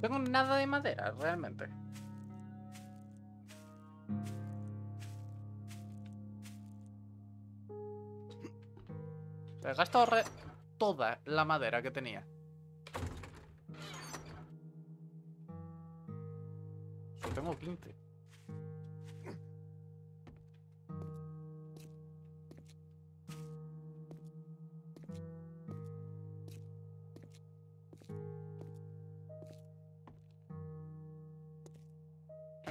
Tengo nada de madera, realmente. He gastado toda la madera que tenía. Solo tengo 15.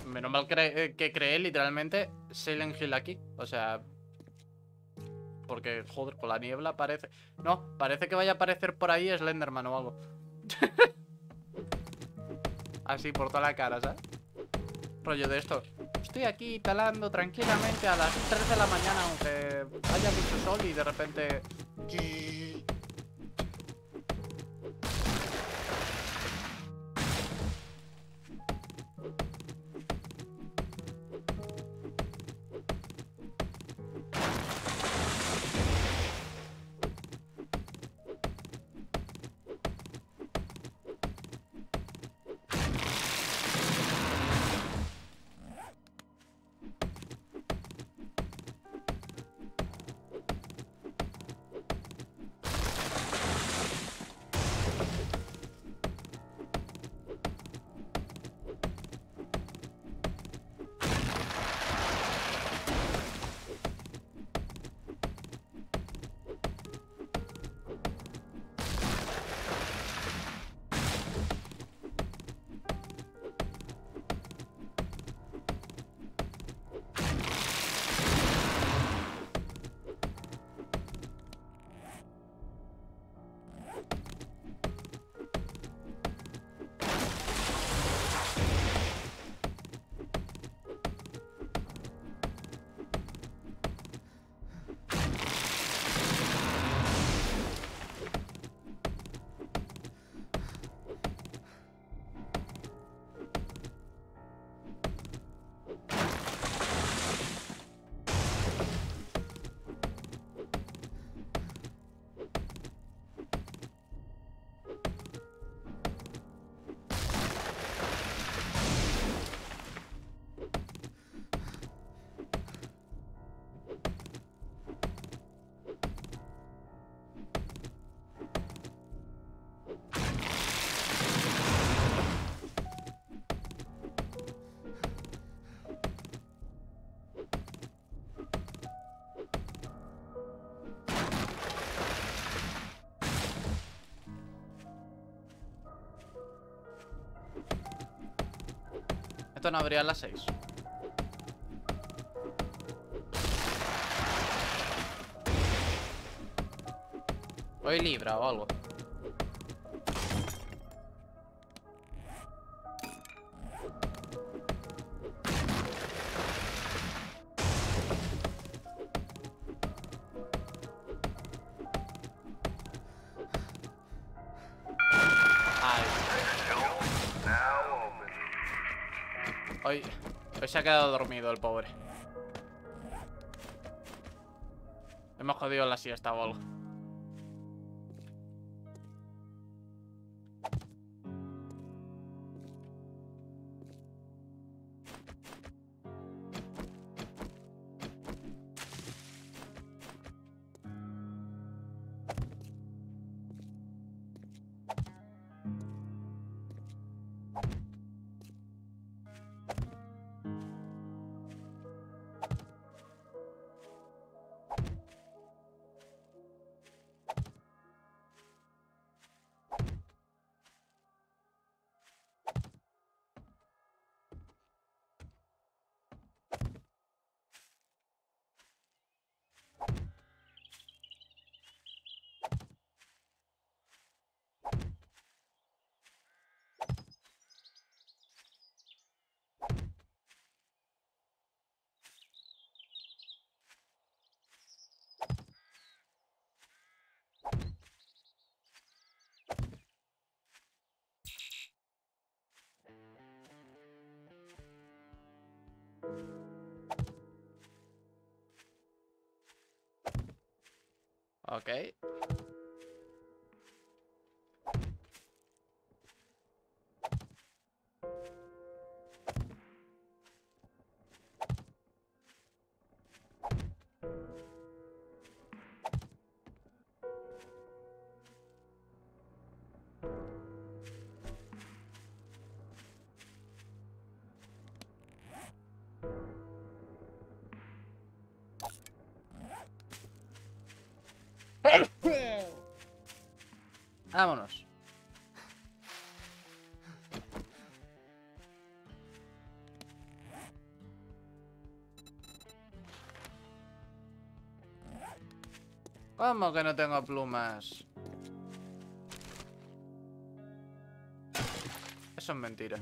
Menos mal que, que creé literalmente Silent Hill aquí. O sea, porque, joder, con la niebla parece... No, parece que vaya a aparecer por ahí Slenderman o algo. Así, por toda la cara, ¿sabes? Rollo de esto. Estoy aquí talando tranquilamente a las 3 de la mañana, aunque haya mucho sol y de repente... Esto no habría a las 6. Hoy libra o algo. Hoy, se ha quedado dormido el pobre. Hemos jodido la siesta o algo. Okay. Vámonos. ¿Cómo que no tengo plumas? Eso es mentira.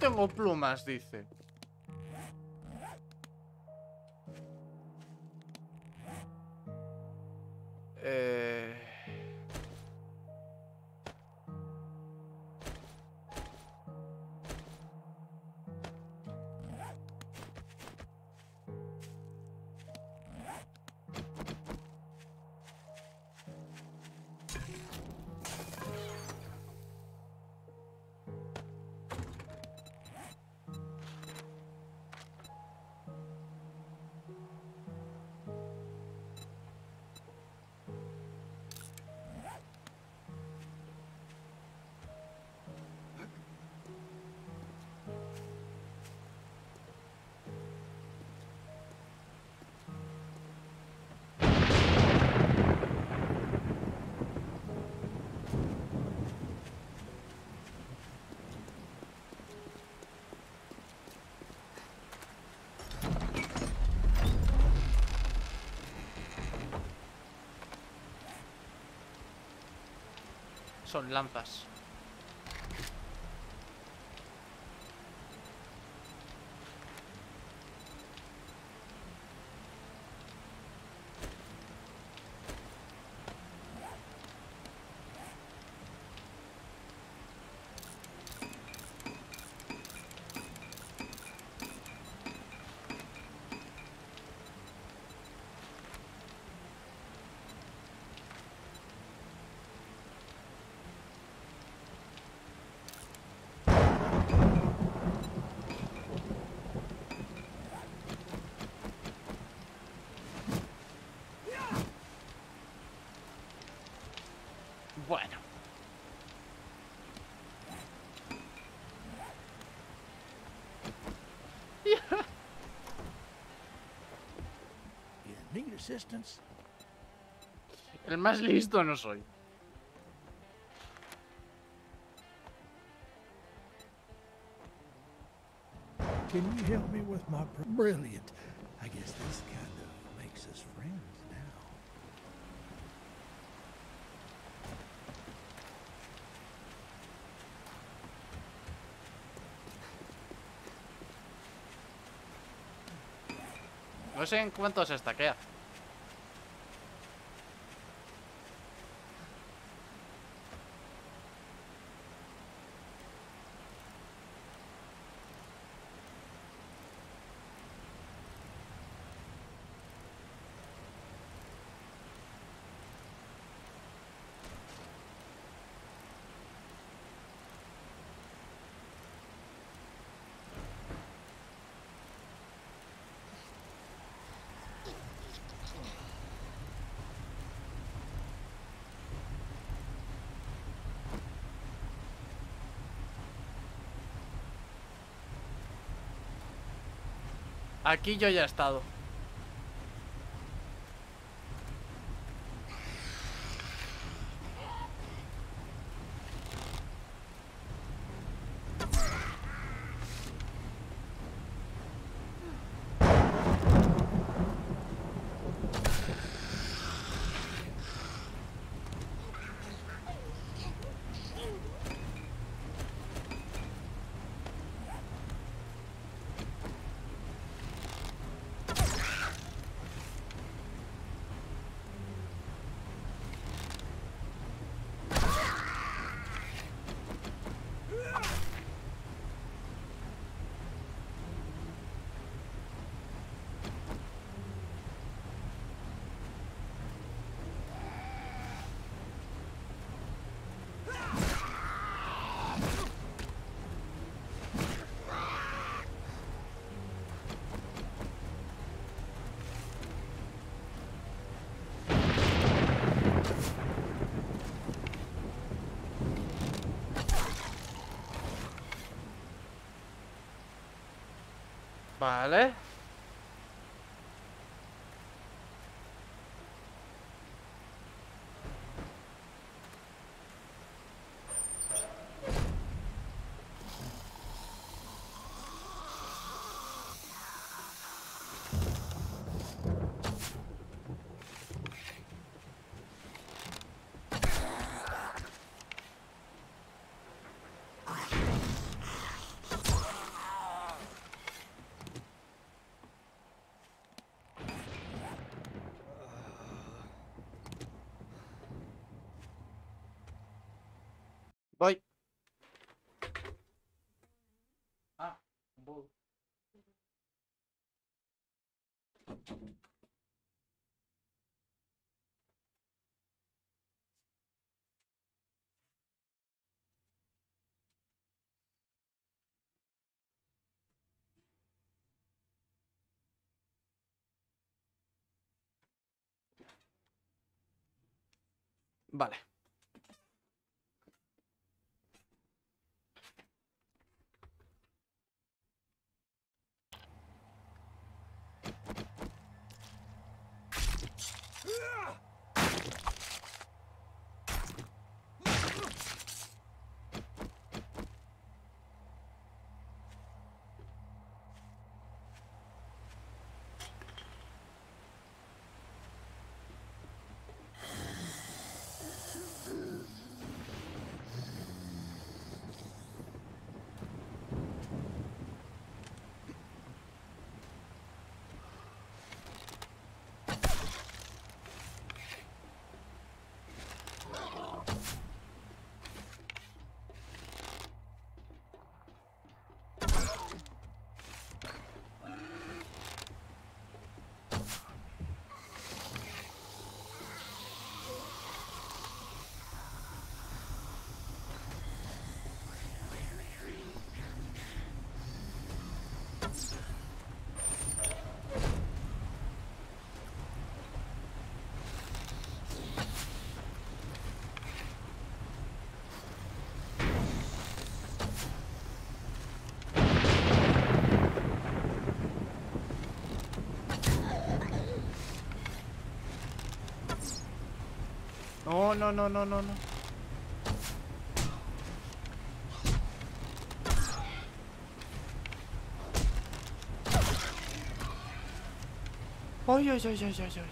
Tengo plumas, dice. Son lanzas. El más listo no soy. Can you help me with my brilliant? I guess this kind of makes us friends now. No sé en cuánto se estaquea. Aquí yo ya he estado. 买嘞 Vale. No, no, no, no, no. Ay, ay, ay, ay, ay, ay.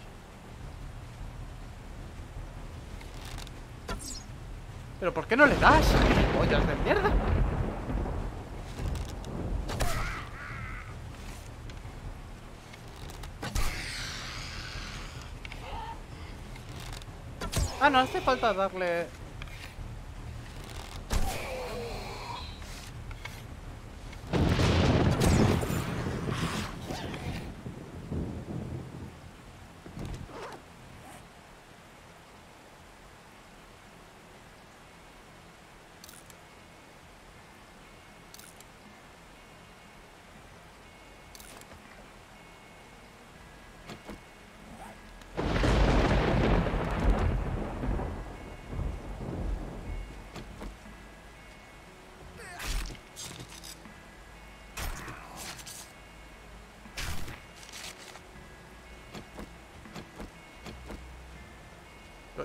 ¿Pero por qué no le das? ¡Pollas de mierda! Ah, no hace falta darle...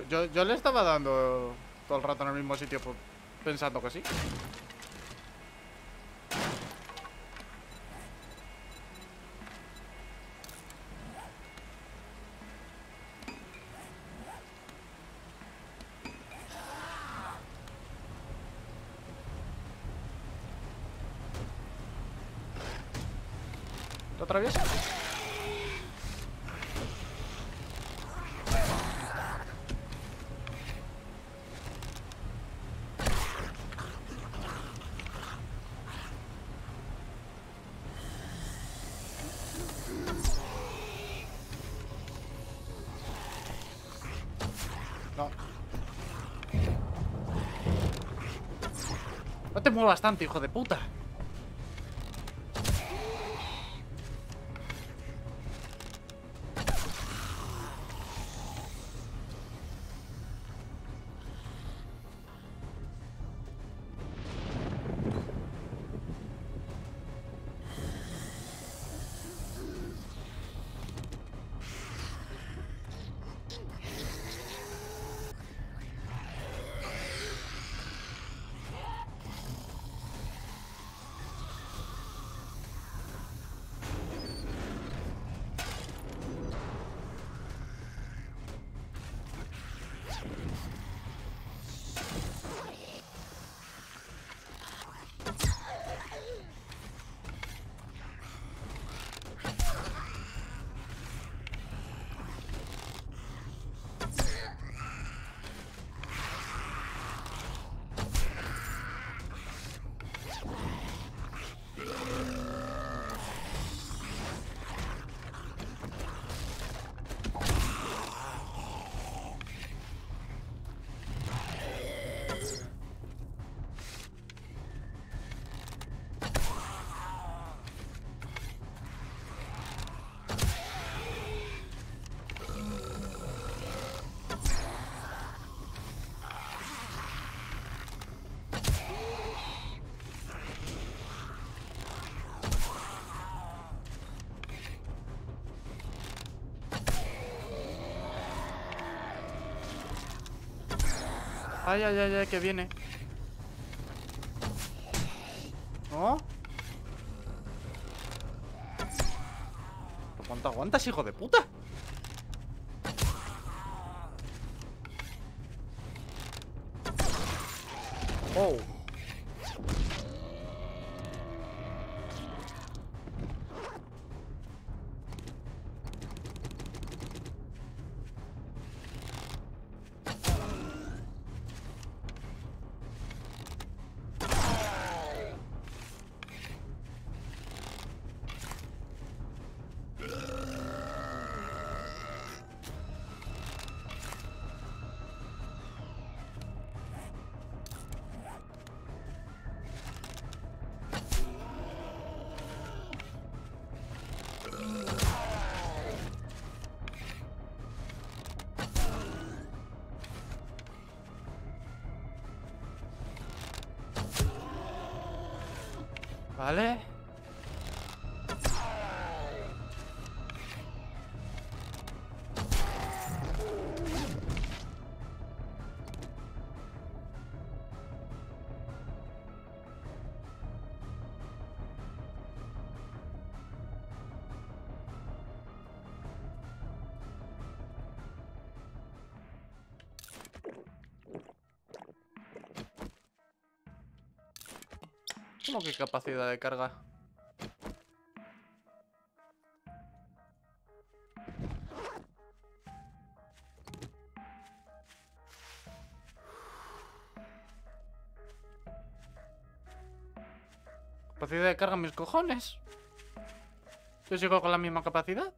Yo, yo le estaba dando todo el rato en el mismo sitio pensando que sí. ¿Lo atraviesa? No te muevas tanto, hijo de puta. Ay, ay, ay, ay, que viene. ¿No? ¿Pero ¿Cuánto aguantas, hijo de puta? Oh. Vale. ¿Cómo que capacidad de carga? Capacidad de carga mis cojones. Yo sigo con la misma capacidad.